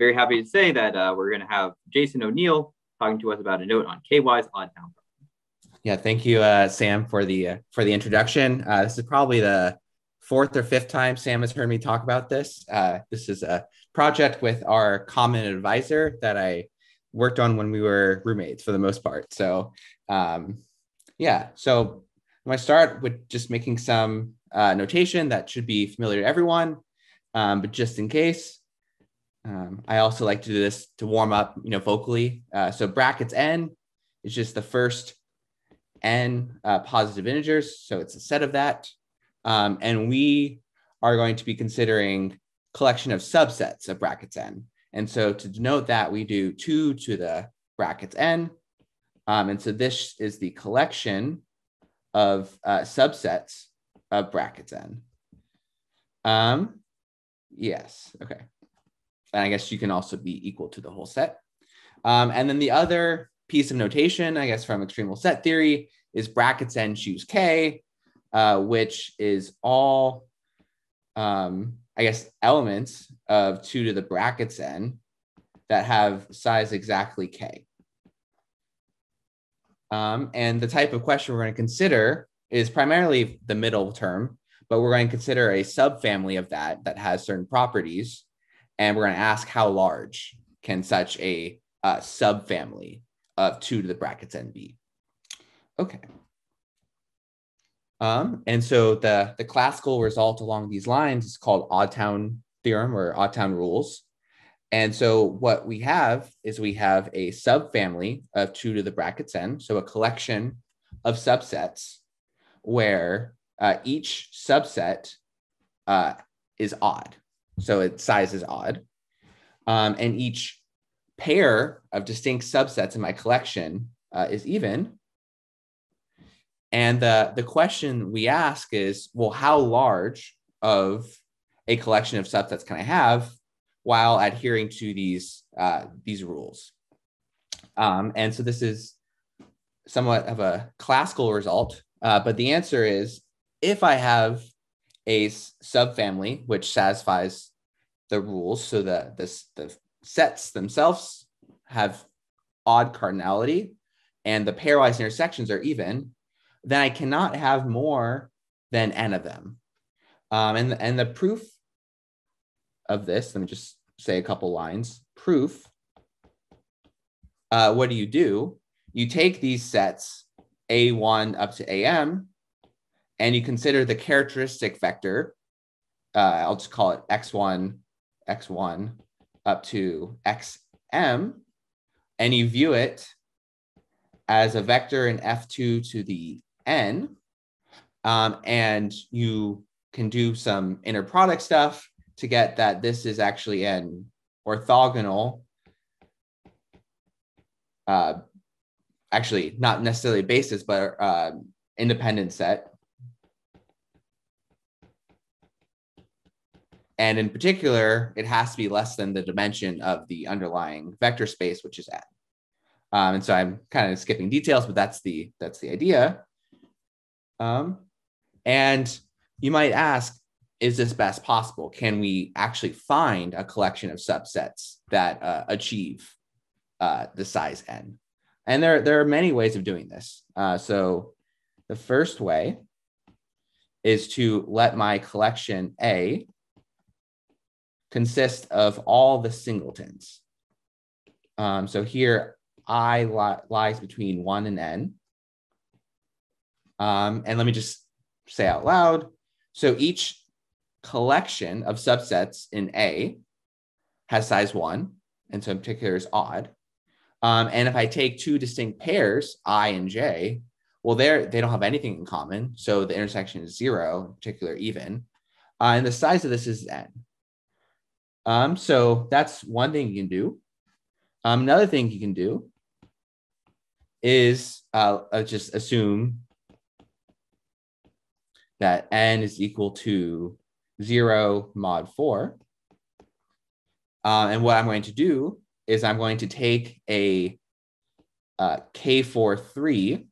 very happy to say that uh, we're going to have Jason O'Neill talking to us about a note on K-wise odd town. Yeah, thank you, uh, Sam, for the uh, for the introduction. Uh, this is probably the fourth or fifth time Sam has heard me talk about this. Uh, this is a project with our common advisor that I worked on when we were roommates for the most part. So, um, yeah, so I'm going to start with just making some uh, notation that should be familiar to everyone, um, but just in case, um, I also like to do this to warm up, you know, vocally. Uh, so brackets n is just the first n uh, positive integers. So it's a set of that. Um, and we are going to be considering collection of subsets of brackets n. And so to denote that, we do 2 to the brackets n. Um, and so this is the collection of uh, subsets of brackets n. Um, yes, okay. And I guess you can also be equal to the whole set. Um, and then the other piece of notation, I guess, from extremal set theory is brackets n choose k, uh, which is all, um, I guess, elements of 2 to the brackets n that have size exactly k. Um, and the type of question we're going to consider is primarily the middle term, but we're going to consider a subfamily of that that has certain properties. And we're going to ask how large can such a uh, subfamily of 2 to the brackets n be. Okay. Um, and so the, the classical result along these lines is called odd town theorem or odd town rules. And so what we have is we have a subfamily of two to the brackets n, so a collection of subsets where uh, each subset uh, is odd. So its size is odd. Um, and each pair of distinct subsets in my collection uh, is even. And the, the question we ask is, well, how large of a collection of subsets can I have while adhering to these uh, these rules? Um, and so this is somewhat of a classical result, uh, but the answer is if I have a subfamily which satisfies the rules, so the, the, the sets themselves have odd cardinality and the pairwise intersections are even, then I cannot have more than n of them. Um, and, and the proof of this, let me just say a couple lines. Proof, uh, what do you do? You take these sets A1 up to AM, and you consider the characteristic vector, uh, I'll just call it X1, X1 up to XM, and you view it as a vector in F2 to the n, um, and you can do some inner product stuff to get that this is actually an orthogonal, uh, actually not necessarily basis, but uh, independent set. And in particular, it has to be less than the dimension of the underlying vector space, which is n. Um, and so I'm kind of skipping details, but that's the that's the idea. Um, and you might ask, is this best possible? Can we actually find a collection of subsets that uh, achieve uh, the size n? And there, there are many ways of doing this. Uh, so the first way is to let my collection A consist of all the singletons. Um, so here I li lies between one and n. Um, and let me just say out loud. So each collection of subsets in A has size one, and so in particular is odd. Um, and if I take two distinct pairs, I and J, well, they don't have anything in common. So the intersection is zero, in particular even. Uh, and the size of this is n. Um, so that's one thing you can do. Um, another thing you can do is uh, uh just assume that n is equal to 0 mod 4. Uh, and what I'm going to do is I'm going to take a uh, K43,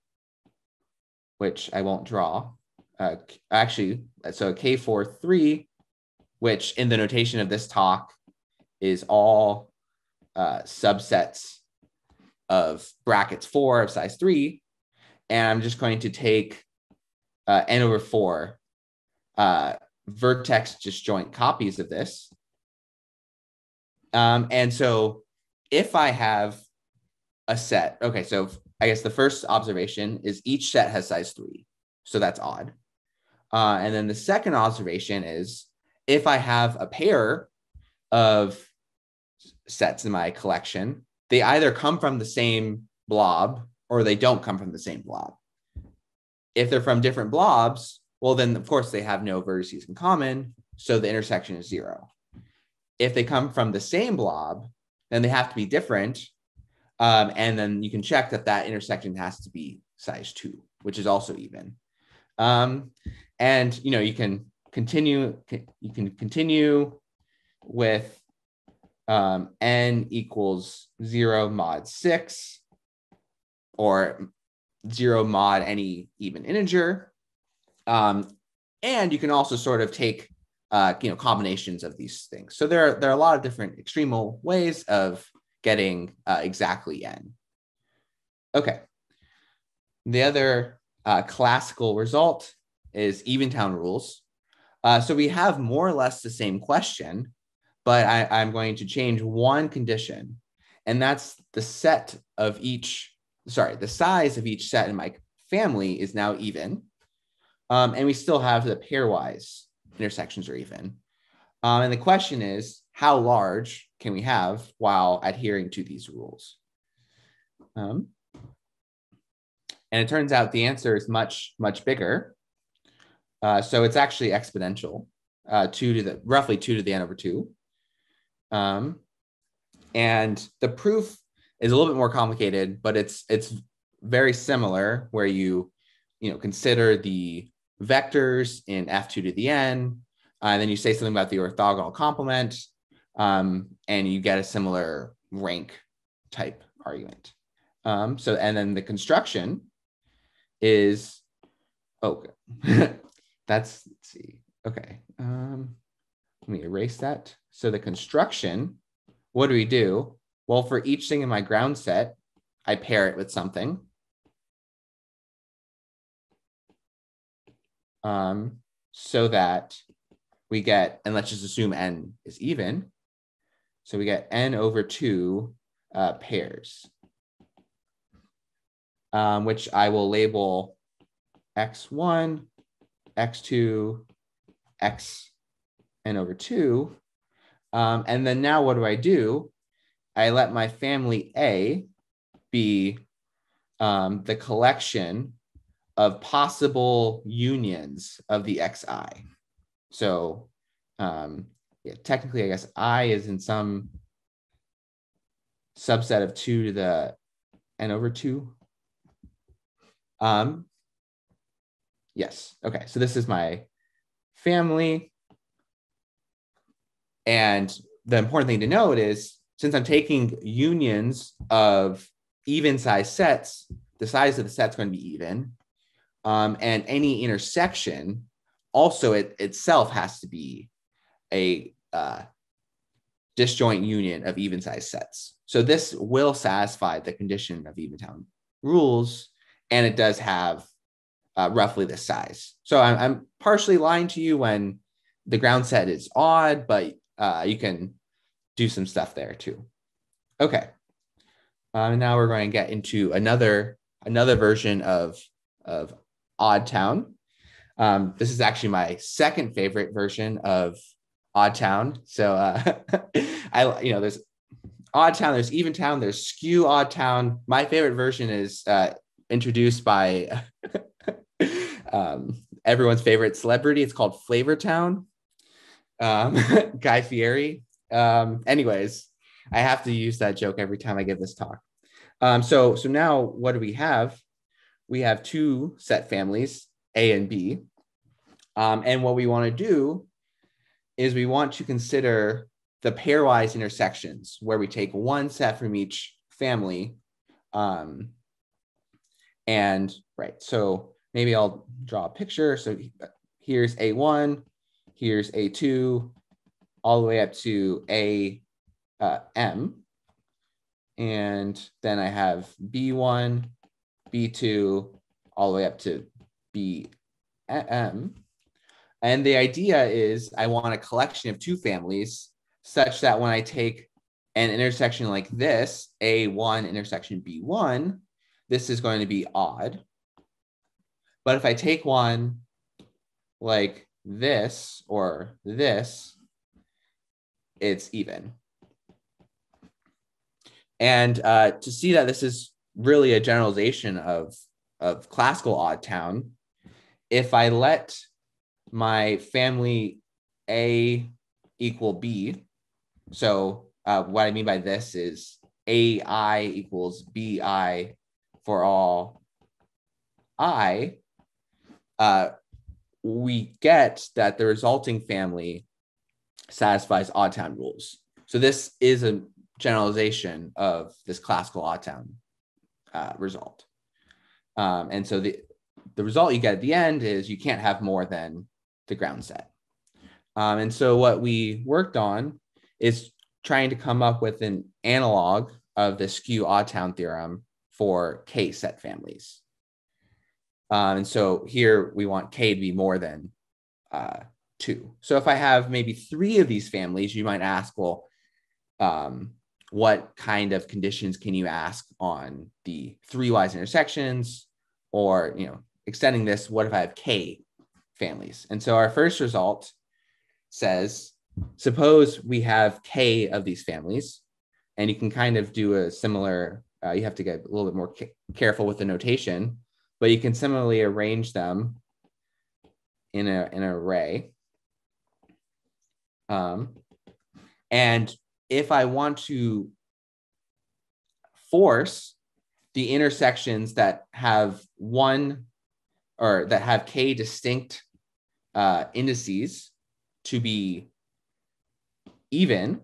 which I won't draw. Uh, actually, so K43, which in the notation of this talk is all uh, subsets of brackets four of size three, and I'm just going to take uh, n over four uh, vertex disjoint copies of this. Um, and so if I have a set, okay, so I guess the first observation is each set has size three. So that's odd. Uh, and then the second observation is if I have a pair of sets in my collection, they either come from the same blob or they don't come from the same blob. If they're from different blobs, well, then of course they have no vertices in common. So the intersection is zero. If they come from the same blob, then they have to be different. Um, and then you can check that that intersection has to be size two, which is also even. Um, and you know you can continue you can continue with um, n equals zero mod six or zero mod any even integer. Um, and you can also sort of take uh, you know combinations of these things. So there are, there are a lot of different extremal ways of getting uh, exactly n. Okay. The other uh, classical result is Eventown rules. Uh, so we have more or less the same question, but I, I'm going to change one condition, and that's the set of each, sorry, the size of each set in my family is now even. Um, and we still have the pairwise intersections are even. Um, and the question is, how large can we have while adhering to these rules? Um, and it turns out the answer is much, much bigger. Uh, so it's actually exponential, uh, two to the roughly two to the n over two. Um, and the proof is a little bit more complicated, but it's it's very similar where you you know consider the vectors in f2 to the n, uh, and then you say something about the orthogonal complement, um, and you get a similar rank type argument. Um, so and then the construction is okay. that's let's see. Okay. Um, let me erase that. So the construction, what do we do? Well, for each thing in my ground set, I pair it with something. Um, so that we get, and let's just assume n is even. So we get n over two uh, pairs, um, which I will label x1 x2, x, and over 2. Um, and then now what do I do? I let my family A be um, the collection of possible unions of the xi. So um, yeah, technically, I guess i is in some subset of 2 to the n over 2. Um, Yes. Okay. So this is my family. And the important thing to note is since I'm taking unions of even size sets, the size of the set's going to be even. Um, and any intersection also it itself has to be a uh, disjoint union of even size sets. So this will satisfy the condition of Eventown rules, and it does have uh, roughly this size. So I'm, I'm, partially lying to you when the ground set is odd, but uh, you can do some stuff there too. Okay. Uh, now we're going to get into another another version of of Odd Town. Um, this is actually my second favorite version of Odd Town. So uh, I you know there's Odd Town, there's Even Town, there's Skew Odd Town. My favorite version is uh, introduced by um, everyone's favorite celebrity. It's called Flavor Town. Um, Guy Fieri. Um, anyways, I have to use that joke every time I give this talk. Um, so, so now what do we have? We have two set families, A and B. Um, and what we want to do is we want to consider the pairwise intersections where we take one set from each family. Um, and right, so maybe I'll draw a picture. So here's A1, here's A2, all the way up to A uh, M. and then I have B1, B2, all the way up to BM. And the idea is I want a collection of two families such that when I take an intersection like this, A1 intersection B1, this is going to be odd. But if I take one like this or this, it's even. And uh, to see that this is really a generalization of, of classical odd town, if I let my family A equal B, so uh, what I mean by this is AI equals BI for all I, uh, we get that the resulting family satisfies odd town rules. So this is a generalization of this classical odd town uh, result. Um, and so the, the result you get at the end is you can't have more than the ground set. Um, and so what we worked on is trying to come up with an analog of the skew odd town theorem for K set families. Um, and so here we want K to be more than uh, two. So if I have maybe three of these families, you might ask, well, um, what kind of conditions can you ask on the three wise intersections? Or, you know, extending this, what if I have K families? And so our first result says, suppose we have K of these families, and you can kind of do a similar, uh, you have to get a little bit more ca- careful with the notation, but you can similarly arrange them in, a, an array. Um, and if I want to force the intersections that have one or that have k distinct uh, indices to be even,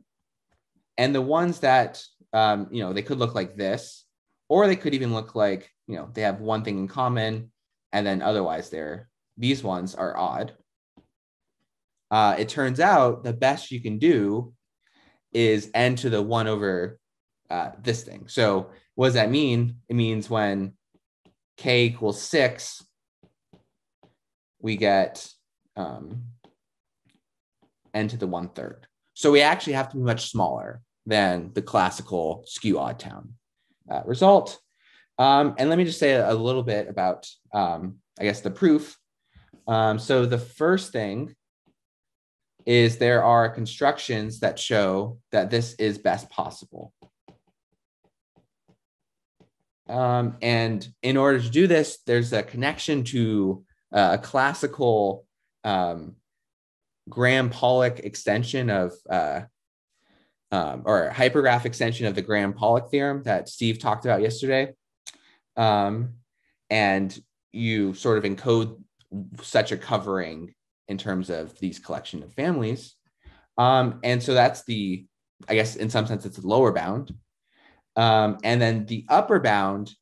and the ones that um, you know they could look like this, or they could even look like you know they have one thing in common, and then otherwise they're these ones are odd. Uh, it turns out the best you can do is n to the one over uh, this thing. So what does that mean? It means when k equals six, we get um, n to the one third. So we actually have to be much smaller than the classical skew odd town uh, result. Um, and let me just say a, little bit about, um, I guess, the proof. Um, so the first thing is there are constructions that show that this is best possible. Um, and in order to do this, there's a connection to uh, a classical um, Graham Pollak extension of, uh, um, or hypergraph extension of the Graham-Pollak theorem that Steve talked about yesterday. Um, and you sort of encode such a covering in terms of these collection of families. Um, and so that's the, I guess in some sense, it's the lower bound. Um, and then the upper bound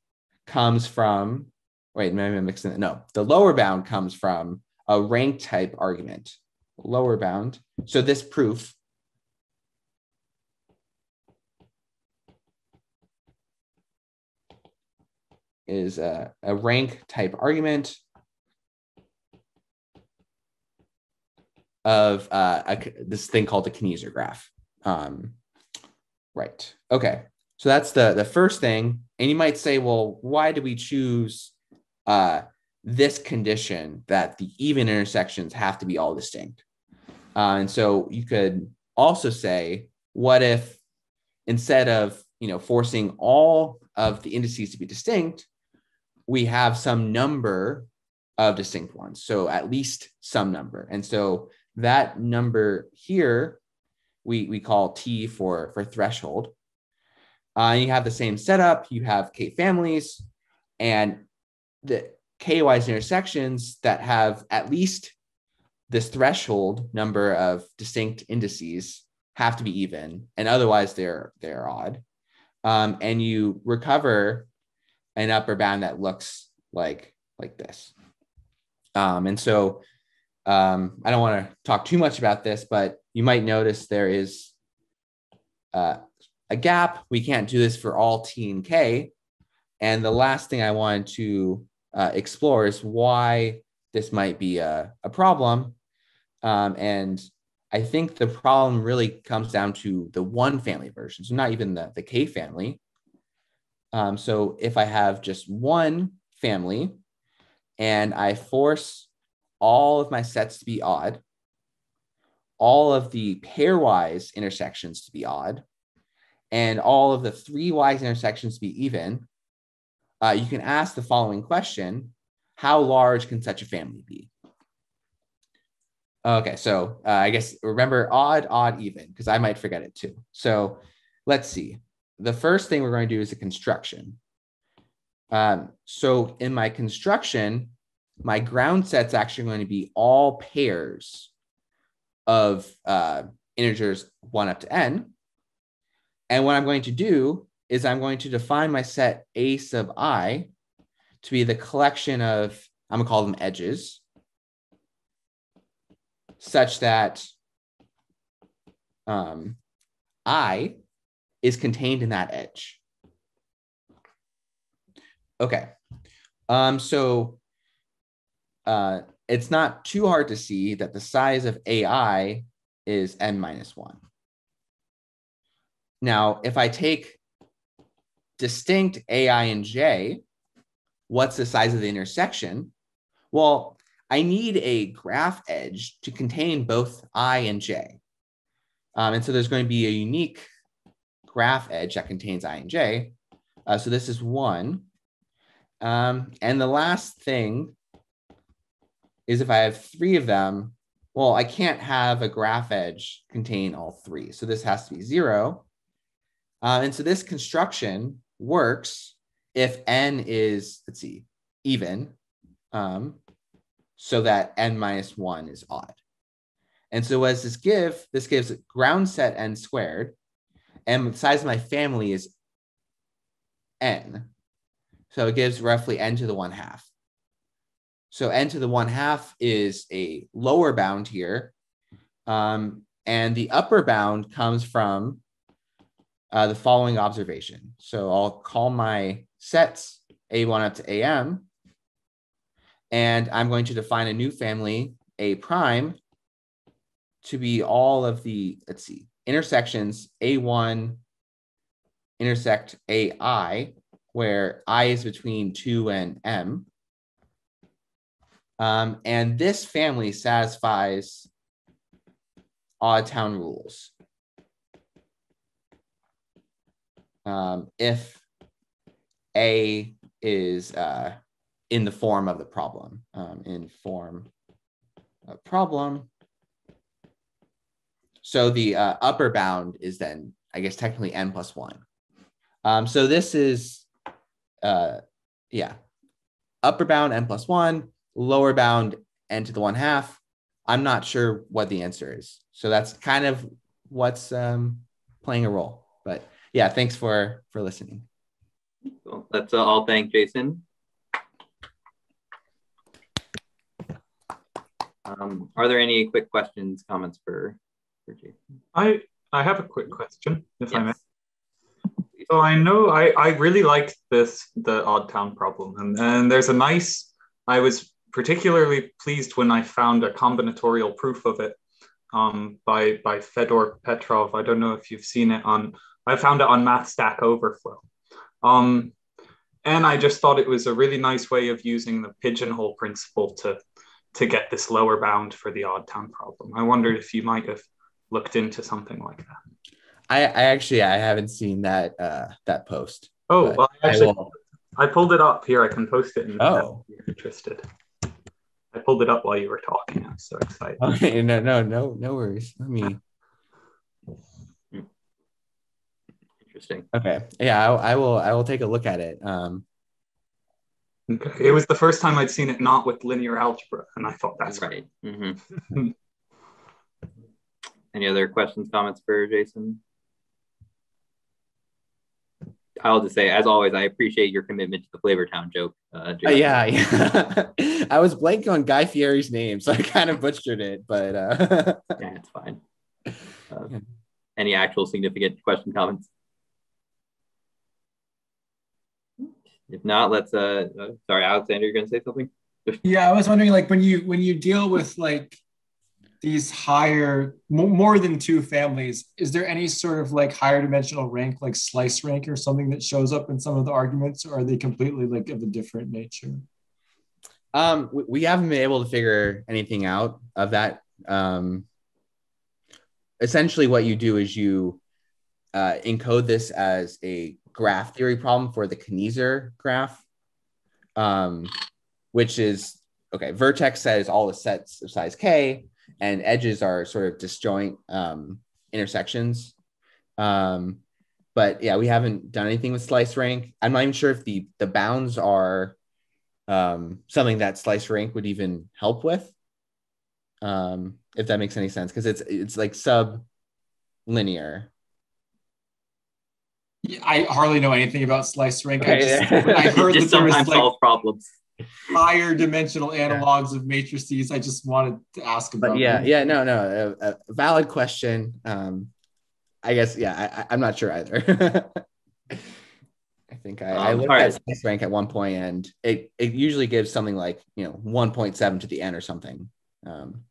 comes from, wait, maybe I'm mixing it. No, the lower bound comes from a rank type argument, lower bound. So this proof is a, a rank type argument of uh, a, this thing called the Kneser graph. Um, right. Okay. So that's the the first thing. And you might say, well, why do we choose uh, this condition that the even intersections have to be all distinct? Uh, and so you could also say, what if instead of you know forcing all of the indices to be distinct, we have some number of distinct ones. So at least some number. And so that number here, we, we call T for, for threshold. Uh, you have the same setup. You have K families and the K-wise intersections that have at least this threshold number of distinct indices have to be even, and otherwise they're they're odd. Um, and you recover an upper bound that looks like like this. Um, and so um, I don't want to talk too much about this, but you might notice there is uh, a gap. We can't do this for all T and K. And the last thing I wanted to uh, explore is why this might be a, a problem. Um, and I think the problem really comes down to the one family version, so not even the, the K family. Um, so if I have just one family and I force all of my sets to be odd, all of the pairwise intersections to be odd, and all of the three wise intersections to be even, uh, you can ask the following question How large can such a family be? Okay, so uh, I guess remember odd, odd, even, because I might forget it too. So let's see. The first thing we're going to do is a construction. Um, so in my construction, my ground set's actually going to be all pairs of uh, integers 1 up to n. And what I'm going to do is I'm going to define my set a sub i to be the collection of, I'm going to call them edges, such that um, i is contained in that edge. Okay. Um, so uh, it's not too hard to see that the size of AI is n minus 1. Now, if I take distinct AI and J, what's the size of the intersection? Well, I need a graph edge to contain both I and J. Um, and so there's going to be a unique graph edge that contains I and J. Uh, so this is one. Um, and the last thing is if I have three of them, well, I can't have a graph edge contain all three. So this has to be zero. Uh, and so this construction works if n is, let's see, even, um, so that n minus one is odd. And so does this give? This gives ground set n squared, and the size of my family is n. So it gives roughly n to the one half. So n to the one half is a lower bound here. Um, and the upper bound comes from uh, the following observation. So I'll call my sets A1 up to AM. And I'm going to define a new family, A prime, to be all of the, let's see, intersections A1 intersect AI where I is between 2 and M. Um, and this family satisfies odd town rules. Um, if A is uh, in the form of the problem, um, in form of problem. So the uh, upper bound is then, I guess, technically n plus one. Um, so this is uh, yeah, upper bound n plus one, lower bound n to the one half. I'm not sure what the answer is. So that's kind of what's um, playing a role. But yeah, thanks for for listening. Cool. Let's uh, all thank Jason. Um, are there any quick questions, comments for? I I have a quick question, if yes. I may. So I know I, I really like this the odd town problem and, and there's a nice I was particularly pleased when I found a combinatorial proof of it um, by by Fedor Petrov. I don't know if you've seen it on I found it on Math Stack Overflow. Um, and I just thought it was a really nice way of using the pigeonhole principle to to get this lower bound for the odd town problem. I wondered if you might have looked into something like that. I, I actually I haven't seen that uh, that post. Oh, well, I actually I, I, pulled it up here. I can post it. In oh, if you're interested. I pulled it up while you were talking. I'm so excited. Okay, no, no, no, no worries. Let me. Interesting. Okay, yeah, I, I will. I will take a look at it. Um, okay. It was the first time I'd seen it not with linear algebra, and I thought that's right. Mm-hmm. Any other questions, comments for Jason? I'll just say, as always, I appreciate your commitment to the Flavor Town joke. Uh, uh, yeah, yeah. I was blank on Guy Fieri's name, so I kind of butchered it, but uh... yeah, it's fine. Uh, any actual significant question comments? If not, let's. Uh, uh sorry, Alexander, you're going to say something. yeah, I was wondering, like, when you when you deal with like these higher, more than two families, is there any sort of like higher dimensional rank, like slice rank or something that shows up in some of the arguments, or are they completely like of a different nature? Um, we haven't been able to figure anything out of that. Um, essentially, what you do is you uh, encode this as a graph theory problem for the Kneser graph, um, which is okay. Vertex says all the sets of size k, and edges are sort of disjoint um, intersections. Um, but yeah, we haven't done anything with slice rank. I'm not even sure if the the bounds are um, something that slice rank would even help with. Um, if that makes any sense, because it's it's like sub linear. I hardly know anything about slice rank. I, just, I heard just that there was like solve problems. Higher dimensional analogs yeah. of matrices. I just wanted to ask about. But yeah, them. yeah, no, no, a, a, valid question. Um, I guess yeah, I, am not sure either. I think I, um, I looked right. at rank at one point, and it it usually gives something like you know 1.7 to the n or something. Um,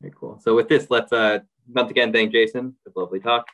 very cool. So with this, let's uh once again thank Jason for lovely talk.